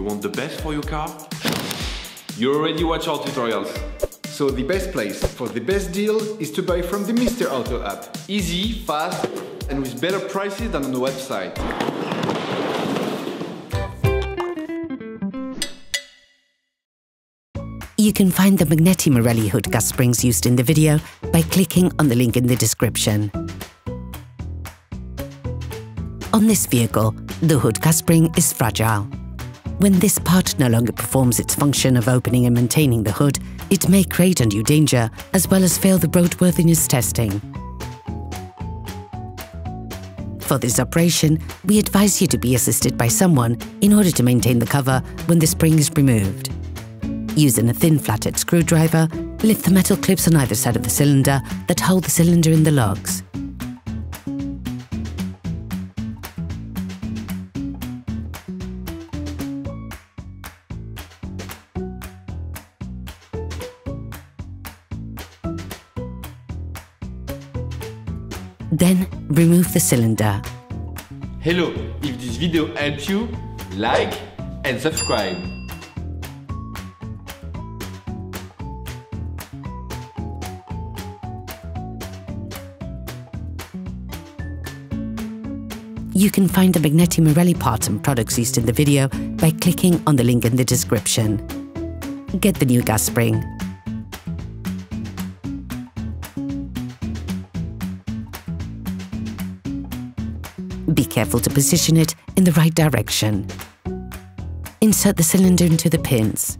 You want the best for your car? You already watch our tutorials. So the best place for the best deal is to buy from the Mister Auto app. Easy, fast, and with better prices than on the website. You can find the Magneti Marelli hood gas springs used in the video by clicking on the link in the description. On this vehicle, the hood gas spring is fragile. When this part no longer performs its function of opening and maintaining the hood, it may create undue danger as well as fail the roadworthiness testing. For this operation, we advise you to be assisted by someone in order to maintain the cover when the spring is removed. Using a thin flathead screwdriver, lift the metal clips on either side of the cylinder that hold the cylinder in the lugs. Then remove the cylinder. Hello, if this video helped you, like and subscribe. You can find the Magneti Marelli parts and products used in the video by clicking on the link in the description. Get the new gas spring. Be careful to position it in the right direction. Insert the cylinder into the pins.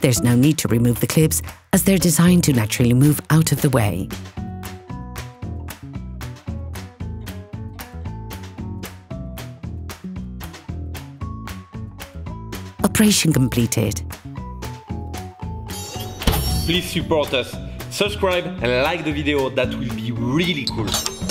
There's no need to remove the clips as they're designed to naturally move out of the way. Operation completed. Please support us, subscribe and like the video, that will be really cool.